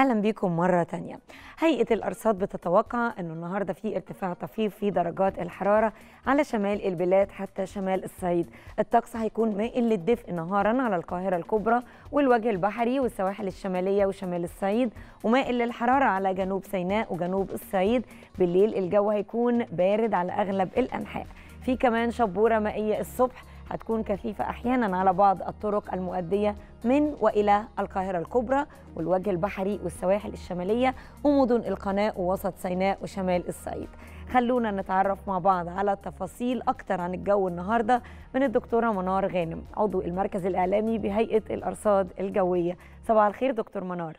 أهلا بيكم مرة تانية. هيئة الأرصاد بتتوقع انه النهارده في ارتفاع طفيف في درجات الحرارة على شمال البلاد حتى شمال الصعيد. الطقس هيكون مائل للدفء نهارا على القاهرة الكبرى والوجه البحري والسواحل الشمالية وشمال الصعيد ومائل للحرارة على جنوب سيناء وجنوب الصعيد. بالليل الجو هيكون بارد على أغلب الأنحاء. في كمان شبورة مائية الصبح هتكون كثيفة أحيانا على بعض الطرق المؤدية من وإلى القاهرة الكبرى والوجه البحري والسواحل الشمالية ومدن القناة ووسط سيناء وشمال الصعيد. خلونا نتعرف مع بعض على تفاصيل أكتر عن الجو النهاردة من الدكتورة منار غانم عضو المركز الإعلامي بهيئة الأرصاد الجوية. صباح الخير دكتور منار.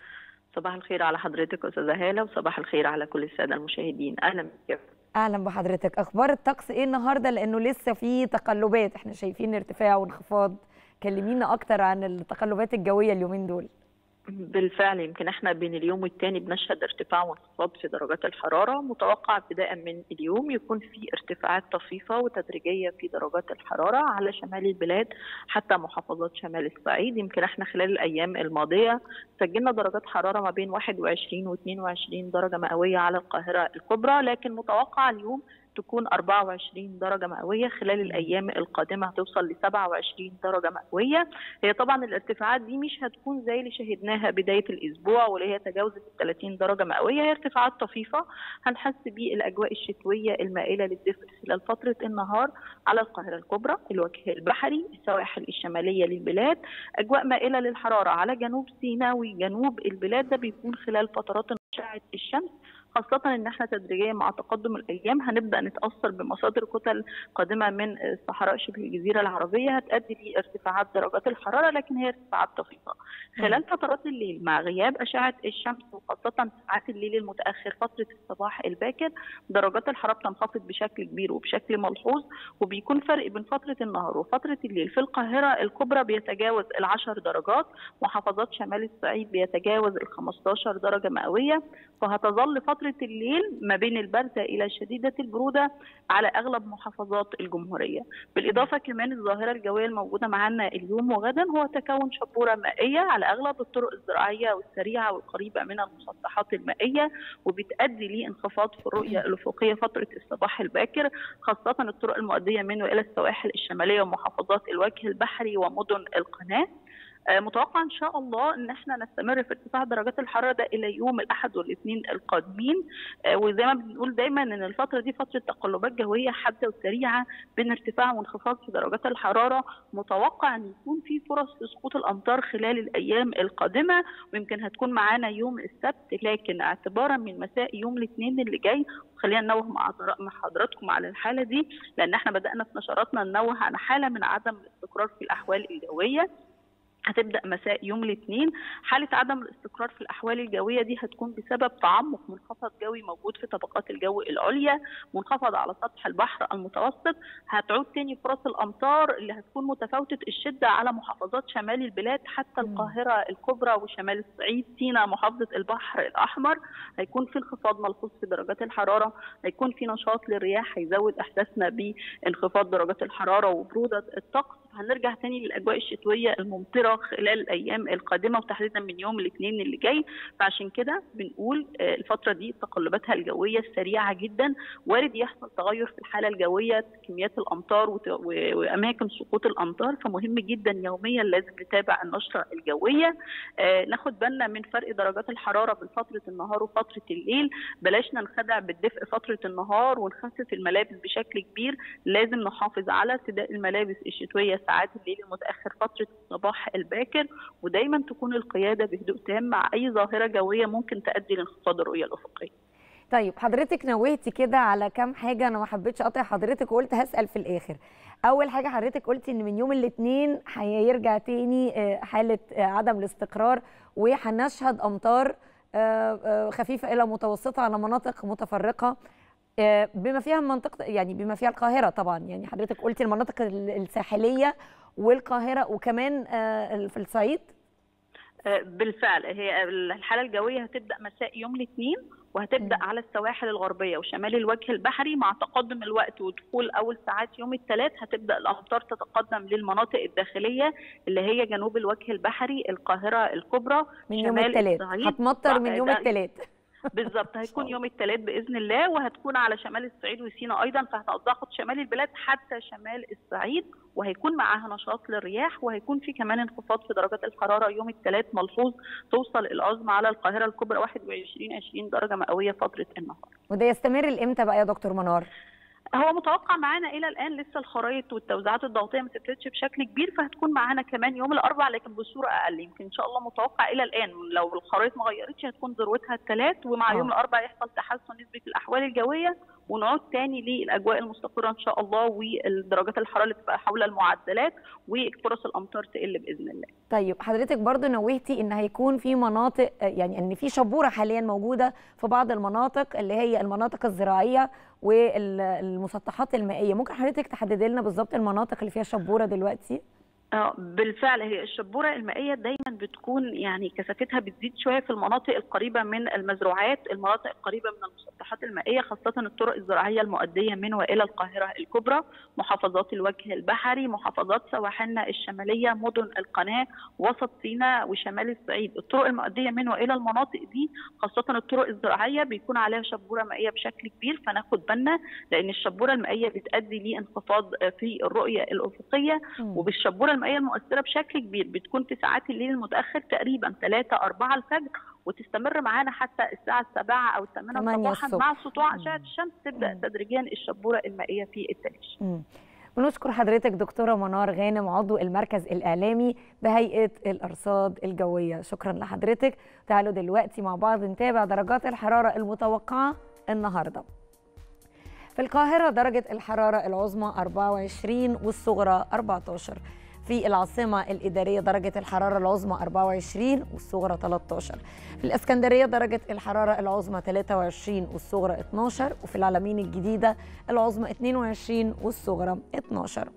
صباح الخير على حضرتك أستاذة هالة وصباح الخير على كل السادة المشاهدين. أهلا بك. أهلا بحضرتك. أخبار الطقس إيه النهارده؟ لأنه لسه في تقلبات. إحنا شايفين ارتفاع وانخفاض. كلمينا أكتر عن التقلبات الجوية اليومين دول. بالفعل يمكن إحنا بين اليوم والتاني بنشهد ارتفاع وانخفاض في درجات الحرارة. متوقع ابتداء من اليوم يكون في ارتفاعات طفيفة وتدريجية في درجات الحرارة على شمال البلاد حتى محافظات شمال الصعيد. يمكن إحنا خلال الأيام الماضية سجلنا درجات حرارة ما بين 21 و 22 درجة مئوية على القاهرة الكبرى لكن متوقع اليوم تكون 24 درجة مئوية خلال الأيام القادمة هتوصل ل 27 درجة مئوية. هي طبعا الارتفاعات دي مش هتكون زي اللي شهدناها بداية الأسبوع واللي هي تجاوزت ال 30 درجة مئوية. هي ارتفاعات طفيفة هنحس بالأجواء الشتوية المائلة للدفء خلال فترة النهار على القاهرة الكبرى الوجه البحري السواحل الشمالية للبلاد. أجواء مائلة للحرارة على جنوب سيناء وجنوب البلاد ده بيكون خلال فترات أشعة الشمس خاصة إن إحنا تدريجيا مع تقدم الأيام هنبدأ نتأثر بمصادر كتل قادمة من صحراء شبه الجزيرة العربية هتؤدي لارتفاعات درجات الحرارة لكن هي ارتفاعات طفيفة. خلال فترات الليل مع غياب أشعة الشمس وخاصة ساعات الليل المتأخر فترة الصباح الباكر درجات الحرارة بتنخفض بشكل كبير وبشكل ملحوظ وبيكون فرق بين فترة النهار وفترة الليل في القاهرة الكبرى بيتجاوز العشر درجات محافظات شمال الصعيد بيتجاوز ال 15 درجة مئوية وهتظل فترة فترة الليل ما بين الباردة إلى شديدة البرودة على أغلب محافظات الجمهورية. بالإضافة كمان الظاهرة الجوية الموجودة معنا اليوم وغدا هو تكون شبورة مائية على أغلب الطرق الزراعية والسريعة والقريبة من المسطحات المائية وبتؤدي لإنخفاض في الرؤية الأفقية فترة الصباح الباكر خاصة الطرق المؤدية من وإلى السواحل الشمالية ومحافظات الوجه البحري ومدن القناة. متوقع إن شاء الله إن إحنا نستمر في ارتفاع درجات الحرارة ده إلى يوم الأحد والاثنين القادمين. وزي ما بنقول دايما إن الفترة دي فترة تقلبات جوية حادة وسريعة بين ارتفاع وانخفاض في درجات الحرارة. متوقع إن يكون في فرص لسقوط الأمطار خلال الأيام القادمة ويمكن هتكون معانا يوم السبت لكن اعتبارا من مساء يوم الاثنين اللي جاي. خلينا ننوه مع حضراتكم على الحالة دي لأن إحنا بدأنا في نشراتنا ننوه عن حالة من عدم الاستقرار في الأحوال الجوية. هتبدأ مساء يوم الاثنين. حالة عدم الاستقرار في الأحوال الجوية دي هتكون بسبب تعمق منخفض جوي موجود في طبقات الجو العليا منخفض على سطح البحر المتوسط. هتعود تاني فرص الأمطار اللي هتكون متفاوتة الشدة على محافظات شمال البلاد حتى القاهرة الكبرى وشمال الصعيد سيناء محافظة البحر الأحمر. هيكون في انخفاض ملحوظ في درجات الحرارة. هيكون في نشاط للرياح هيزود إحساسنا بانخفاض درجات الحرارة وبرودة الطقس. هنرجع تاني للأجواء الشتوية الممطرة خلال الأيام القادمة وتحديدا من يوم الاثنين اللي جاي. فعشان كده بنقول الفترة دي تقلباتها الجوية سريعة جدا. وارد يحصل تغير في الحالة الجوية كميات الأمطار وأماكن سقوط الأمطار. فمهم جدا يوميا لازم نتابع النشرة الجوية. ناخد بالنا من فرق درجات الحرارة بين فترة النهار وفترة الليل. بلاش ننخدع بالدفء فترة النهار ونخفف الملابس بشكل كبير. لازم نحافظ على ارتداء الملابس الشتوية ساعات الليل المتاخر فترة الصباح الباكر ودايما تكون القيادة بهدوء تام مع أي ظاهرة جوية ممكن تؤدي لانخفاض الرؤية الأفقية. طيب حضرتك نوهتي كده على كام حاجة أنا ما حبيتش أقطع حضرتك وقلت هسأل في الآخر. أول حاجة حضرتك قلتي إن من يوم الاثنين هيرجع تاني حالة عدم الاستقرار وهنشهد أمطار خفيفة إلى متوسطة على مناطق متفرقة بما فيها منطقه يعني بما فيها القاهرة طبعا يعني حضرتك قلتي المناطق الساحلية والقاهرة وكمان في الصعيد؟ بالفعل هي الحالة الجوية هتبدأ مساء يوم الاثنين وهتبدأ. على السواحل الغربية وشمال الوجه البحري مع تقدم الوقت ودخول أول ساعات يوم الثلاث هتبدأ الأمطار تتقدم للمناطق الداخلية اللي هي جنوب الوجه البحري القاهرة الكبرى من يوم الثلاث. هتمطر من يوم الثلاث. بالظبط هيكون يوم الثلاث بإذن الله وهتكون على شمال الصعيد وسيناء أيضا فهتاخد شمال البلاد حتى شمال الصعيد وهيكون معاها نشاط للرياح وهيكون في كمان انخفاض في درجات الحرارة يوم الثلاث ملحوظ توصل العظمى على القاهرة الكبرى 21 20 درجة مئوية فترة النهار. وده يستمر لإمتى بقى يا دكتور منار؟ هو متوقع معانا إلى الآن لسه الخرائط والتوزيعات الضغطية ما تبتدش بشكل كبير فهتكون معانا كمان يوم الأربعاء لكن بصورة أقل. يمكن إن شاء الله متوقع إلى الآن. لو الخرائط ما غيرتش هتكون ذروتها الثلاث ومع أوه. يوم الأربعاء يحصل تحسن نسبة الأحوال الجوية. ونعود تاني للأجواء المستقرة إن شاء الله والدرجات الحرارة اللي تبقى حول المعدلات وفرص الأمطار تقل بإذن الله. طيب حضرتك برضو نوهتي إن هيكون في مناطق يعني إن في شبورة حاليا موجودة في بعض المناطق اللي هي المناطق الزراعية والمسطحات المائية، ممكن حضرتك تحددي لنا بالظبط المناطق اللي فيها شبورة دلوقتي؟ بالفعل هي الشبورة المائية دايما بتكون يعني كثافتها بتزيد شوية في المناطق القريبة من المزروعات، المناطق القريبة من المسطحات المائية خاصة الطرق الزراعية المؤدية من وإلى القاهرة الكبرى، محافظات الوجه البحري، محافظات سواحلنا الشمالية، مدن القناة، وسط سيناء وشمال الصعيد، الطرق المؤدية من وإلى المناطق دي خاصة الطرق الزراعية بيكون عليها شبورة مائية بشكل كبير فناخد بالنا لأن الشبورة المائية بتؤدي لانخفاض في الرؤية الأفقية وبالشبورة المائيه المؤثرة بشكل كبير بتكون في ساعات الليل المتأخر تقريبا 3 4 الفجر وتستمر معانا حتى الساعة 7 أو 8 صباحا مع سطوع أشعة الشمس تبدا تدريجيا الشبورة المائية في التلج. بنشكر حضرتك دكتورة منار غانم عضو المركز الإعلامي بهيئة الأرصاد الجوية. شكرا لحضرتك. تعالوا دلوقتي مع بعض نتابع درجات الحرارة المتوقعة النهارده. في القاهرة درجة الحرارة العظمى 24 والصغرى 14 في العاصمة الإدارية درجة الحرارة العظمى 24 والصغرى 13 في الإسكندرية درجة الحرارة العظمى 23 والصغرى 12 وفي العلمين الجديدة العظمى 22 والصغرى 12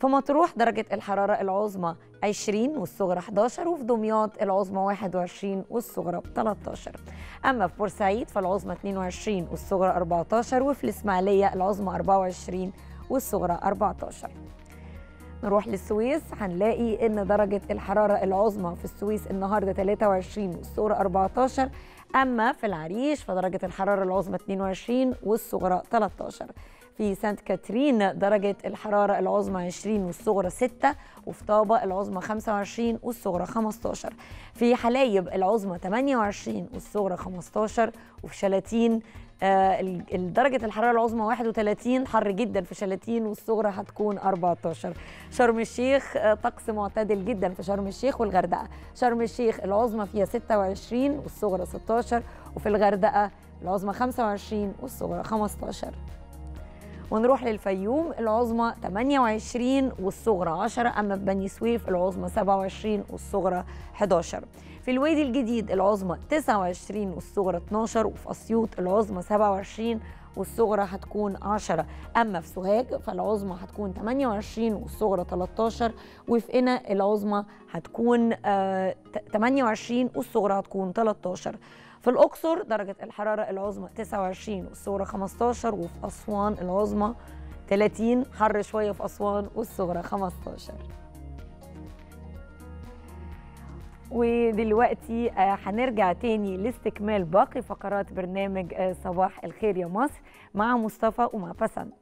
في مطروح درجة الحرارة العظمى 20 والصغرى 11 وفي دمياط العظمى 21 والصغرى 13 أما في بورسعيد فالعظمى 22 والصغرى 14 وفي الإسماعيلية العظمى 24 والصغرى 14 نروح للسويس هنلاقي إن درجة الحرارة العظمى في السويس النهارده 23 والصغرى 14 أما في العريش فدرجة الحرارة العظمى 22 والصغرى 13 في سانت كاترين درجة الحرارة العظمى 20 والصغرى 6 وفي طابة العظمى 25 والصغرى 15 في حلايب العظمى 28 والصغرى 15 وفي شلاتين آه درجة الحرارة العظمى 31 حر جدا في شلاتين والصغرى هتكون 14 شرم الشيخ آه طقس معتدل جدا في شرم الشيخ والغردقة. شرم الشيخ العظمى فيها 26 والصغرى 16 وفي الغردقة العظمى 25 والصغرى 15 ونروح للفيوم العظمى 28 والصغرى 10 أما في بني سويف العظمى 27 والصغرى 11 في الوادي الجديد العظمى 29 والصغرى 12 وفي أسيوط العظمى 27 والصغرى هتكون 10 أما في سوهاج فالعظمى هتكون 28 والصغرى 13 وفي قنا العظمى هتكون آه 28 والصغرى هتكون 13 في الأقصر درجة الحرارة العظمى 29 والصغرى 15 وفي أسوان العظمى 30 حر شوية في أسوان والصغرى 15 ودلوقتي هنرجع تاني لاستكمال باقي فقرات برنامج صباح الخير يا مصر مع مصطفى ومع بسنت.